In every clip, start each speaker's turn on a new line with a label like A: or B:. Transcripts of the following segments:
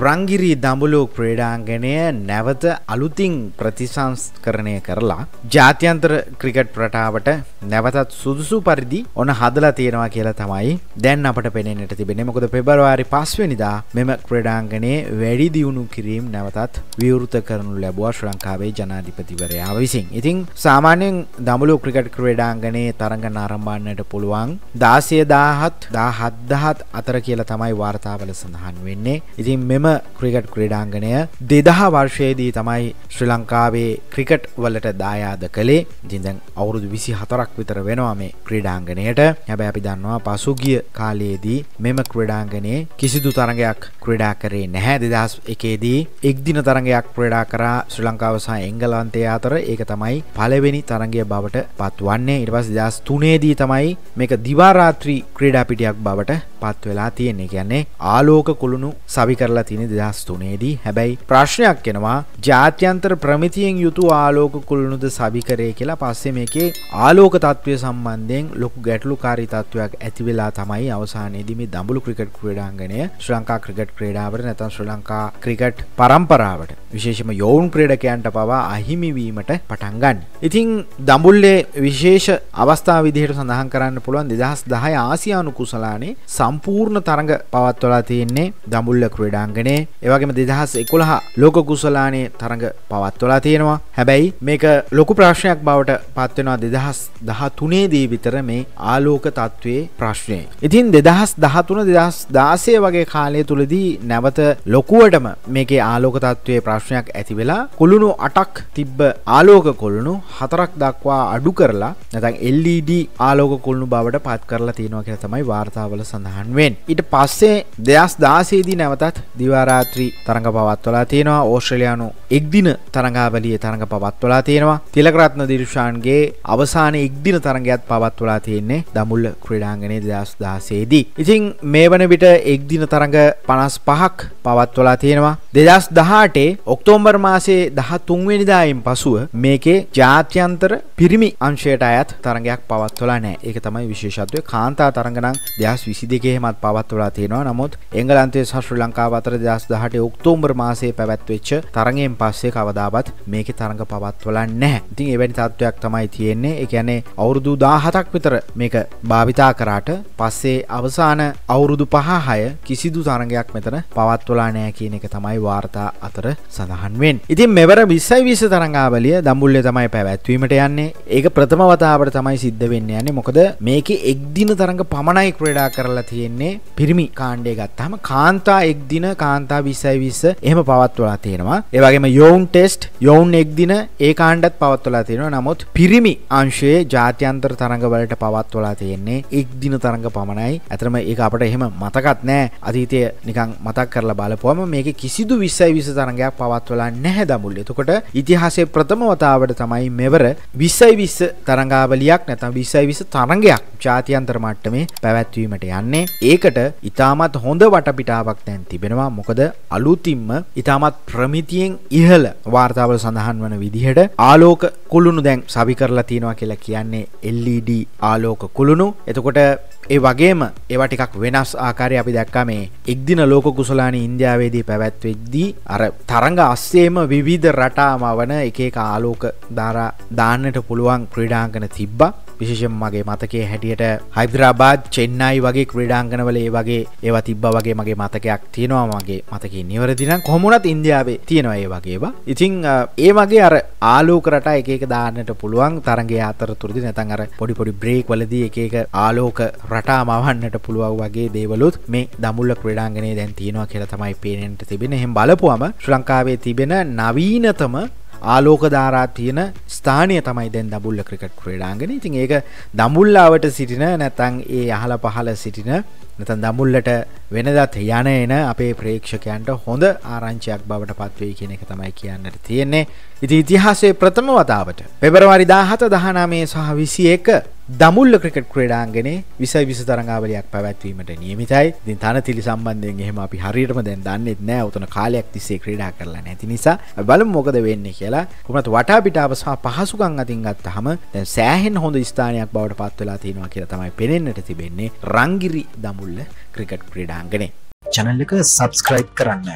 A: රංගිරී දඹුලෝ ක්‍රේඩාංගනය නැවත අලුතින් ප්‍රතිසංස්කරණය කරලා ජාත්‍යන්තර ක්‍රිකට් ප්‍රටාවට නැවතත් සුදුසු පරිදි ඔන්න හදලා තියෙනවා කියලා තමයි දැන් අපට පෙනෙන්නට තිබෙන්නේ. මොකද පෙබරවාරි පස්වෙනිදා මෙම ක්‍රඩාංගනයේ වැඩි දියුණු කිරීම් නැවතත් විවෘත කරනු ලැබවා ශ්‍ර ලංකාවේ ජනාධිපතිවරයා විසින්. ඉතිං සාමාන්‍යයෙන් දමුලු ක්‍රිකට් ක්‍රඩාංගනයේ තරග නරම්බන්නට පුළුවන් දාසය දාහත් දා හද්දහත් අතර කියලා තමයි වාර්තාවල සඳහන් වෙන්නේ. ඉතින් මෙම ක්‍රිකට් ක්‍රඩාංගනය දෙදහ වර්ෂයේදී තමයි ශ්‍රී ලංකාවේ ක්‍රිකට් වලට දායාද කළේ. ජිදැන් අවුරුදු විසි හතරක් විතර වෙනවා මේ ක්‍රඩාංගනයට හැබැ අපි දන්නවා පසුගිය කාලයේදී මෙම ක්‍රඩාංගනයේ කිසිදු තරගයක් ක්‍රඩා කරේ නැහැ. දෙදස් එකේදී එක්දින තරගයක් ක්‍රඩා කරා ශ්‍රී ලංකාව සහ එංගලන්තය අතර. ඒක තමයි පළවෙනි තරගය බවට පත්වන්නේ. ඉට පස් දස් තුනේදී තමයි මේක දිවාරාත්‍රී ක්‍රඩා පිටියක් බවට පත් වෙලා තියෙන්නේ. කියන්නේ ආලෝක කුළුණු සවි කරලා තියෙන දෙදස් තුනේදී හැබැයි ප්‍රශ්නයක් එනවා ජාත්‍යන්තර ප්‍රමිතියෙන් යුතු ආලෝක කුළුණුද සවි කරේ කියලා. පස්සේ මේකේ ආලෝක තත්ත්වය සම්බන්ධයෙන් ලොකු ගැටලු කාරී තත්ත්වයක් ඇති වෙලා තමයි අවසානයේදී මේ දඹුලු ක්‍රිකට් ක්‍රීඩාංගණය ශ්‍රී ලංකා ක්‍රිකට් ක්‍රීඩාවට නැත්නම් ශ්‍රී ලංකා ක්‍රිකට් පරම්පරාවට විශේෂම යොවුන් ක්‍රීඩකයන්ට පවා අහිමි වීමට පටන් ගන්න. ඉතින් දඹුල්ලේ විශේෂ අවස්ථා විදිහට සඳහන් කරන්න පුළුවන් 2010 ආසියානු කුසලානේ සම්පූර්ණ තරඟ පවත්වලා තියෙන්නේ දඹුල්ල ක්‍රීඩාංගණයේ. ඒ වගේම 2011 ලෝක කුසලානේ තරඟ පවත්වලා තියෙනවා. හැබැයි මේක ලොකු ප්‍රශ්නයක් බවට පත් වෙනවා 2013 දී විතර මේ ආලෝක තත්ත්වයේ ප්‍රශ්නය. ඉතින් 2013 2016 වගේ කාලය තුලදී නැවත ලොකුවටම මේකේ ආලෝක තත්ත්වයේ ප්‍රශ්නයක් ඇති වෙලා කුළුණු 8ක් තිබ්බ ආලෝක කුළුණු 4ක් දක්වා අඩු කරලා නැත්නම් LED ආලෝක කුළුණු බවට පත් කරලා තියෙනවා කියලා තමයි වාර්තාවල සඳහන් වෙන්නේ. ඊට පස්සේ 2016 දී නැවතත් දිවාරාත්‍රී තරඟ පවත්වලා තියෙනවා. ඕස්ට්‍රේලියානු එක්දින තරඟාවලියේ තරඟ පවත්වලා තියෙනවා. තිලකරත්න දිරුෂාන්ගේ අවසාන එක්දින තරඟයත් පවත්වලා තියෙන්නේ දමුල්ල ක්‍රීඩාංගණයේ 2016 දී. ඉතින් මේ වන විට එක්දින තරඟ 55ක් පවත්වලා තියෙනවා. 2018 ඔක්තෝබර් මාසේ 13 වෙනිදායින් පසුව මේකේ ජාත්‍යන්තර පිරිමි අංශයට අයත් තරඟයක් පවත්වලා නැහැ. ඒක තමයි විශේෂත්වය. කාන්තා තරඟ නම් 2022 හෙමත් පවත්වලා තියෙනවා. නමුත් එංගලන්තයේ සහ ශ්‍රී ලංකාව අතර 2018 ඔක්තෝබර් මාසයේ පැවැත්වෙච්ච තරඟයෙන් පස්සේ කවදාවත් මේකේ තරඟ පවත්වලා නැහැ. ඉතින් එවැනි තත්ත්වයක් තමයි තියෙන්නේ. ඒ කියන්නේ අවුරුදු 17ක් විතර මේක භාවිතා කරාට පස්සේ අවසාන අවුරුදු 5 6 කිසිදු තරඟයක් මෙතන පවත්වලා නැහැ කියන එක තමයි වාර්තා අතර සඳහන් වෙන්නේ. ඉතින් මෙවර 20යි 20 තරඟාවලිය දඹුල්ලේ තමයි පැවැත්වීමට යන්නේ. ඒක ප්‍රථම වතාවට තමයි සිද්ධ වෙන්න යන්නේ. මොකද මේකේ එක් දින තරඟ පමණයි ක්‍රීඩා කරලා තියෙන්නේ. පිරිමි කාණ්ඩය ගත්තාම කාන්තා එක් දින කාන්තා 20යි 20 එහෙම පවත්වලා තියෙනවා. ඒ වගේම යෝන් ටෙස්ට් යෝන් එක් දින ඒ කාණ්ඩත් පවත්වලා තියෙනවා. නමුත් පිරිමි අංශයේ ජාත්‍යන්තර තරඟ වලට පවත්වලා තියෙන්නේ එක් දින තරඟ පමණයි. අතරම ඒක අපිට එහෙම මතකත් නෑ. අතීතය නිකන් මතක් කරලා බලපුවම මේකේ කිසිදු 20යි 20 තරඟයක් පවත්වලා නැහැ දඹුල්ලේ. එතකොට ඉතිහාසයේ ප්‍රථම වතාවට තමයි මෙවර 20යි 20 තරඟාවලියක් නැත්නම් 20යි 20 තරඟයක් ජාත්‍යන්තර මට්ටමේ පැවැත්වීමට යන්නේ. ඒකට ඉතාමත් හොඳ වටපිටාවක් දැන් තිබෙනවා. මොකද අලුතින්ම ඉතාමත් ප්‍රමිතියෙන් ඉහළ වාර්තාවල සඳහන් වන විදිහට ආලෝක කුළුණු දැන් සවි කරලා තියෙනවා කියලා කියන්නේ LED ආලෝක කුළුණු. එතකොට ඒ වගේම ඒවා ටිකක් වෙනස් ආකාරය අපි දැක්කා මේ එක්දින ලෝක කුසලානි ඉන්දියාවේදී පැවැත්වෙද්දී අර තරඟ අස්සේම විවිධ රටාම වන එක එක ආලෝක ධාරා දාන්නට පුළුවන් ක්‍රීඩාංගන තිබ්බා විශේෂයෙන් මගේ මතකයේ හැටියට හයිදරාබාද් චෙන්නයි වගේ ක්‍රීඩාංගනවල ඒ වගේ ඒවා තිබ්බා වගේ මගේ මතකයක් තියෙනවා මගේ මතකේ නිවැරදි නම් කොහොමුණත් ඉන්දියාවේ තියෙනවා ඒ වගේවා. ඉතින් ඒ වගේ අර ආලෝක රටා එක එක දාන්නට පුළුවන් තරඟයේ අතරතුරදී නැත්නම් අර පොඩි පොඩි බ්‍රේක් වලදී එක එක ආලෝක රටා මවන්නට පුළුවන් වගේ දේවලුත් මේ දමුල්ල ක්‍රීඩාංගනයේ දැන් තියෙනවා කියලා තමයි පේනෙන්නට තිබෙන්නේ. එහෙන් බලපුවම ශ්‍රී ලංකාවේ තිබෙන නවීනතම ආලෝක ධාරා තියෙන ස්ථානය තමයි දැන් දඹුල්ල ක්‍රිකට් ක්‍රීඩාංගණය. ඉතින් ඒක දඹුල්ලාවට සිටින නැත්නම් ඒ අහල පහල සිටින නැත්නම් දඹුල්ලට වෙනදත් යන එන අපේ ප්‍රේක්ෂකයන්ට හොඳ ආරංචියක් බවට පත්වෙයි කියන එක තමයි කියන්නට තියෙන්නේ. ඉතින් ඉතිහාසයේ ප්‍රථම වතාවට පෙබරවාරි 17 19 සහ 21 දමුල්ල ක්‍රිකට් ක්‍රඩාංගනේ විසයි විස තරඟාවලයක් පැවැත්වීමට නියමිතයි. ඉතින් තනතිලි සම්බන්ධයෙන් එහෙම අපි හරියටම දැන් දන්නෙත් නෑ උතන කාලයක් තිස්සේ ක්‍රීඩා කරලා නැති නිසා. බලමු මොකද වෙන්නේ කියලා. කොහොමද වටා පිටාව සහ පහසුකම් අතින් ගත්තාම දැන් සෑහෙන හොඳ ස්ථානයක් බවට පත් වෙලා තියෙනවා කියලා තමයි පෙනෙන්නට තිබෙන්නේ. රංගිරි දමුල්ල ක්‍රිකට් ක්‍රීඩාංගනේ
B: channel එක subscribe කරන්න.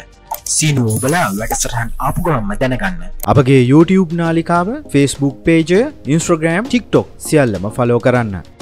B: සීනුව ඔබලා වැඩසටහන් අපගොම්ම දැනගන්න.
A: අපගේ YouTube නාලිකාව Facebook පේජය ඉන්ස්ට්‍රග්‍රම් ටික්ටොක් සියල්ලම ෆලෝ කරන්න